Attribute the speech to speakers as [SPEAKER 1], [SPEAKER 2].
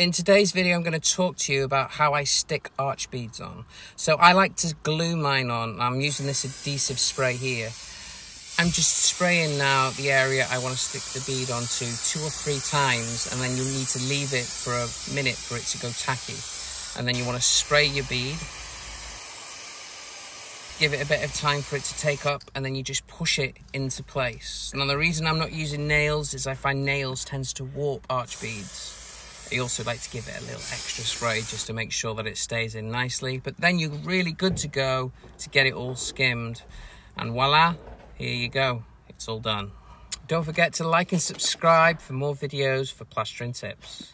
[SPEAKER 1] In today's video, I'm going to talk to you about how I stick arch beads on. So I like to glue mine on. I'm using this adhesive spray here. I'm just spraying now the area I want to stick the bead onto two or three times and then you need to leave it for a minute for it to go tacky. And then you want to spray your bead, give it a bit of time for it to take up and then you just push it into place. Now the reason I'm not using nails is I find nails tends to warp arch beads. I also like to give it a little extra spray just to make sure that it stays in nicely. But then you're really good to go to get it all skimmed. And voila, here you go. It's all done. Don't forget to like and subscribe for more videos for plastering tips.